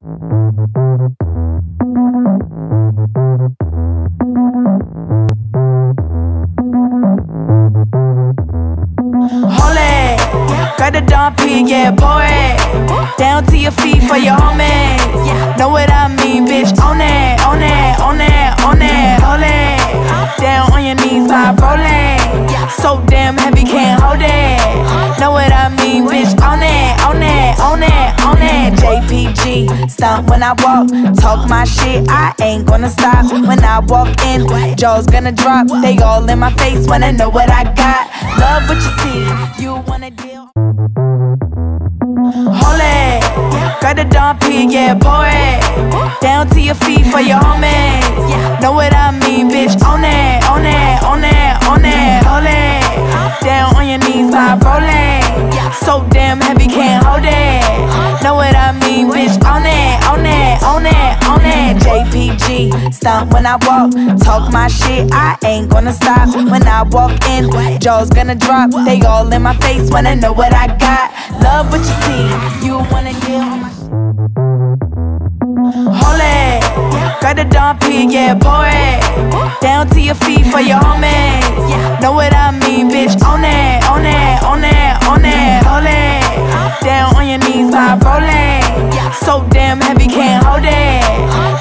Got the Dom P, yeah, it. Down to your feet for your homies. Stunt when I walk, talk my shit. I ain't gonna stop when I walk in. Jaws gonna drop, they all in my face when I know what I got. Love what you see, you wanna deal. It, got the P, yeah, pour it. Down to your feet for your homies. Stunt when I walk, talk my shit. I ain't gonna stop when I walk in. Jaws gonna drop, they all in my face when I know what I got. Love what you see, you wanna deal on my Hold it, got the Dom P, yeah, pour it. Down to your feet for your homies. Know what I mean, bitch? On it, on it, on it, on it. Hold it, down on your knees, vibe rolling. So damn heavy, can't hold it.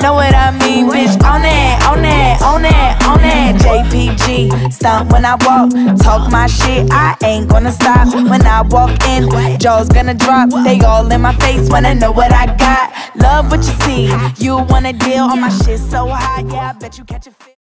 Know what I mean, bitch? On that, on that, on that, on that. JPG, stunt when I walk, talk my shit. I ain't gonna stop when I walk in. Jaws gonna drop, they all in my face when I know what I got. Love what you see, you wanna deal on my shit so hot, yeah. I bet you catch a fit.